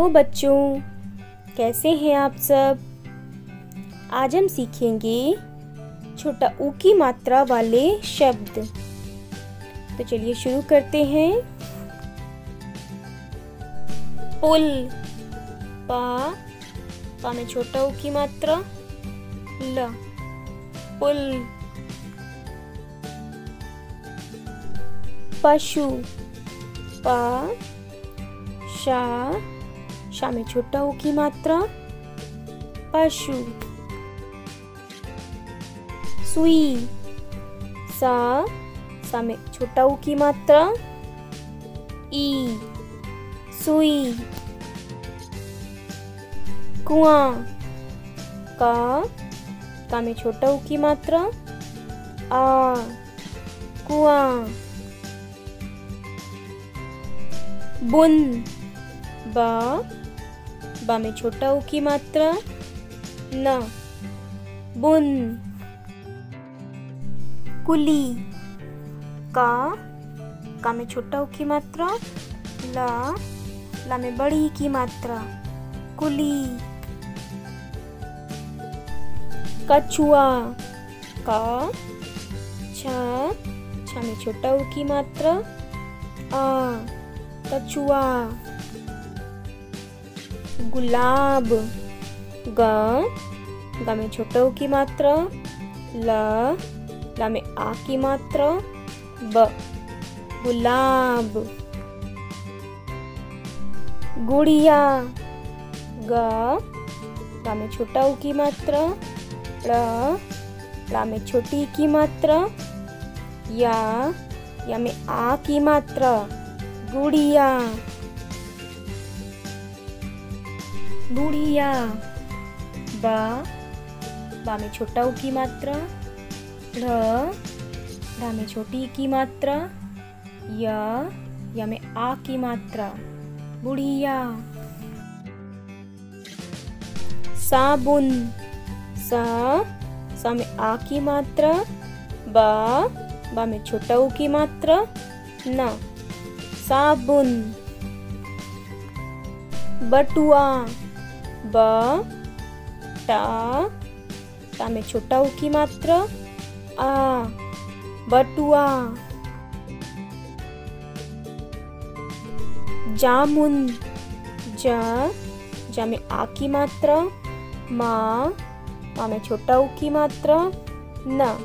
Hello बच्चों, कैसे हैं आप सब? आज हम सीखेंगे छोटा ऊ की मात्रा वाले शब्द। तो चलिए शुरू करते हैं। पुल, पा पा में छोटा ऊ की मात्रा, ल। पुल, पशु, पा, शा शा में छोटा ऊ की मात्रा? पशु। सुई। सा। सा में छोटा ऊ की मात्रा? ई। सुई। कुआँ। का। का में छोटा ऊ की मात्रा? आ। कुआँ। बुन। बा। बा में छोटा ऊ की मात्रा? न। बुन। कुली। का। का में छोटा ऊ की मात्रा? ला। ला में बड़ी की मात्रा। कुली। कछुआ। का। छ। छ में छोटा ऊ की मात्रा। आ कछुआ। गुलाब, ग ग में छोटा की मात्रा, ल, ला में आ की मात्रा, ब, गुलाब। गुड़िया, ग ग में छोटा ऊ की मात्रा ड़ ड़ा में छोटी की मात्रा, या या में आ की मात्रा। गुड़िया। बुढ़िया। बा। बा में छोटा ऊ की मात्रा। ढ। ढा में छोटी की मात्रा। या। या में आ की मात्रा। बुढ़िया। साबुन। सा। सा में आ की मात्रा। बा। बा में छोटा ऊ की मात्रा। न। साबुन। बटुआ। ब, टा में छोटा ऊ की मात्रा, आ, बटुआ। जामुन, जा जा में आ की मात्रा, माँ माँ में छोटा ऊ की मात्रा, न।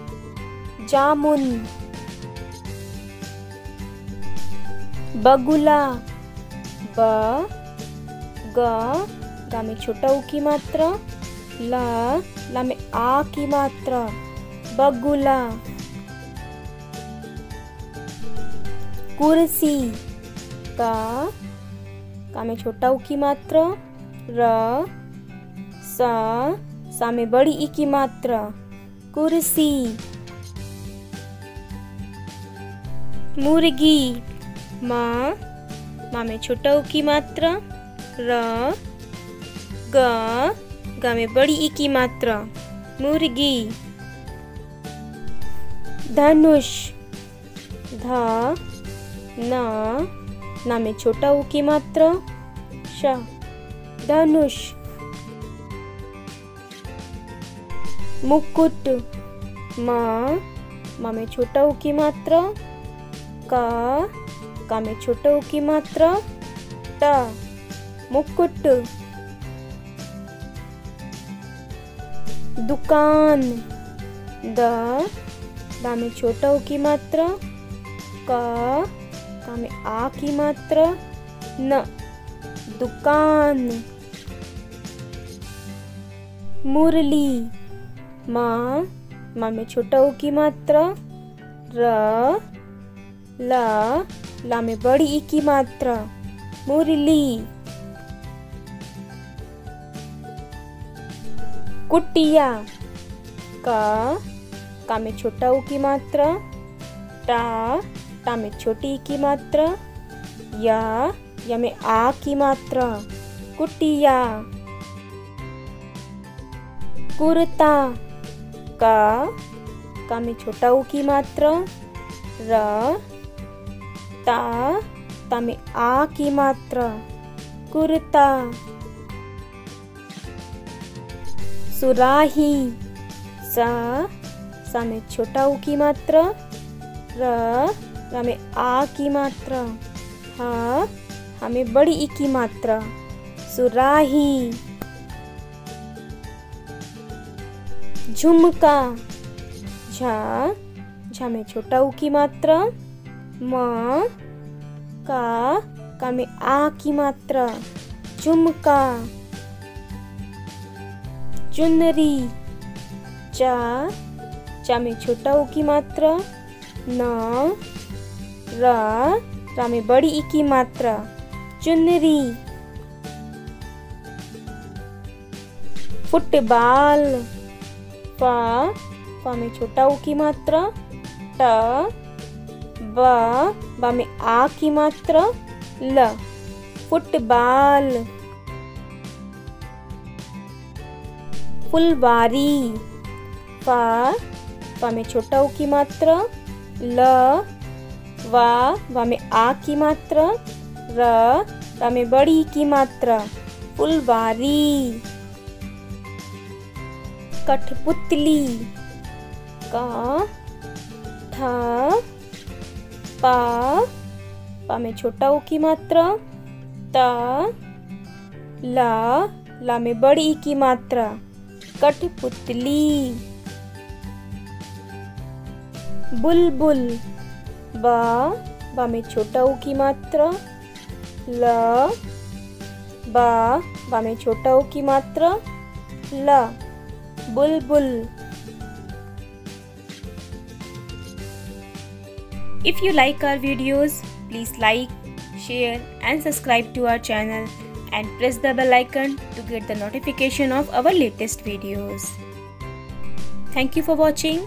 जामुन। बगुला, ब, ग गा में छोटा ऊ की मात्रा, ला ला में आ की मात्रा, बगुला, कुर्सी का का में छोटा ऊ की मात्रा, र, सा सा में बड़ी ई की मात्रा, कुर्सी, मुर्गी, माँ माँ में छोटा ऊ की मात्रा, र ग में बड़ी ई की मात्रा, मुर्गी, धनुष, धा, ना ना में छोटा ऊ की मात्रा, श, धनुष, मुकुट, माँ माँ में छोटा ऊ की मात्रा, का का में छोटा ऊ की मात्रा, ट, मुकुट दुकान। द दा में छोटा ऊ की मात्रा। का का में आ की मात्रा। न, दुकान। मुरली, माँ माँ में छोटा ऊ की मात्रा। र, ला ला में बड़ी ई की मात्रा। मुरली। कुटिया का का में छोटा ऊ की मात्रा टा टा में छोटी की मात्रा, या या में आ की मात्रा। कुटिया। कुर्ता का का में छोटा ऊ की मात्रा, र, ता ता में आ की मात्रा। कुर्ता। सुराही। सा सा में छोटा ऊ की मात्रा, र र में आ की मात्रा, हा हमें बड़ी ई की मात्रा। सुराही। झुमका। झा झा में छोटा ऊ की मात्रा, म, का का में आ की मात्रा। झुमका। चुनरी। चा चा में छोटा ऊ की मात्रा। न, रा रा में बड़ी ई की मात्रा। चुनरी। फुटबॉल। पा पा में छोटा ऊ की मात्रा। ट, ब बा में आ की मात्रा। ल, फुटबॉल। फुलवारी। पा पा में छोटा ऊ की मात्रा, ल, वा वा में आ की मात्रा, र, रा में बड़ी की मात्रा। फुलवारी। कठपुतली। का था पा पा में छोटा ऊ की मात्रा, त, ला ला में बड़ी की मात्रा। कठपुतली। बुलबुल। बा बा में छोटा ऊ की मात्रा। ल, बा बा में छोटा ऊ की मात्रा। ल, बुलबुल। If you like our videos please like share and subscribe to our channel and press the bell icon to get the notification of our latest videos. Thank you for watching.